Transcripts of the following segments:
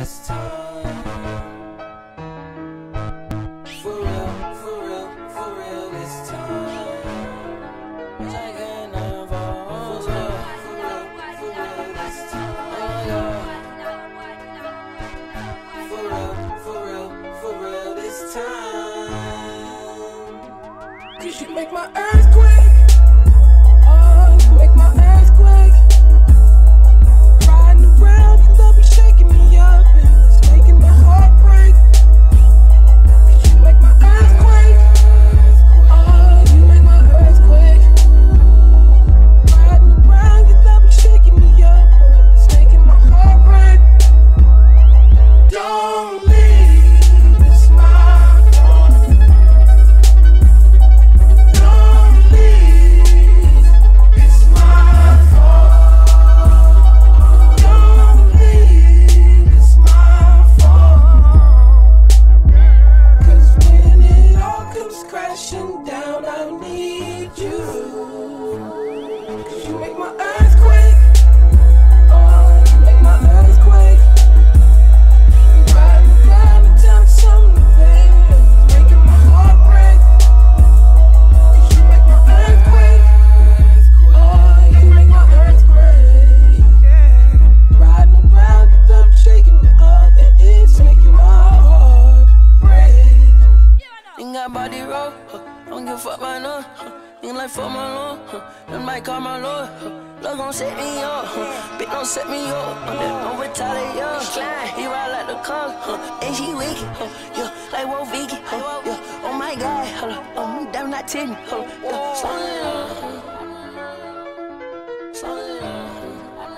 this time. For real, for real, for real this time. Taking over. For real, for real, for real this time. Oh yeah. For real, for real, for real this time. Cause you make my earthquake. You make my earthquake. Oh, you make my earthquake. Riding around the town, summer, baby, making my heart break. You make my earthquake. Oh, you make my earthquake. Riding around the town, shaking me up, and it's making my heart break. Ain't got body roll, huh. don't give a fuck about none. Huh. Ain't like for my lord, huh. then might call my lord. Huh. Love gon' set me up, huh. bitch don't set me up. Huh. Don't retaliate, yeah. He ride like the car, huh. and she wicked, huh. yeah, like Wolf Vicky, huh. yeah. Oh my God, hold up, oh me damn not ten, hold up, yeah. Slow it down, huh. Slow it down, huh.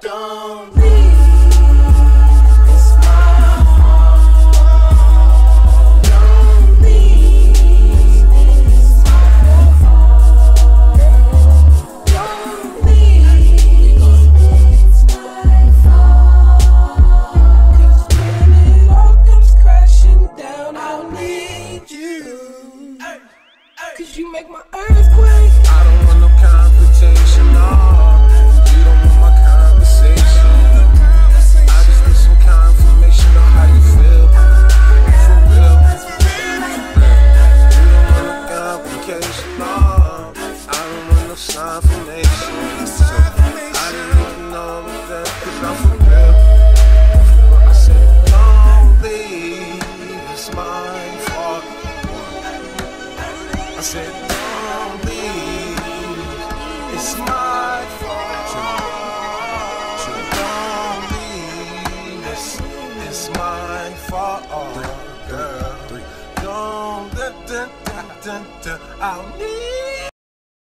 Don't 'Cause you make my earthquake. I don't want no confrontation, no. You don't want my conversation. I just need some confirmation on how you feel. For real. You don't want no complication, no. I don't want no confirmation. So I didn't even know that, cause I'm I said, don't leave, it's my fault. So don't leave, it's, it's my fault, girl. Don't, da. I'll need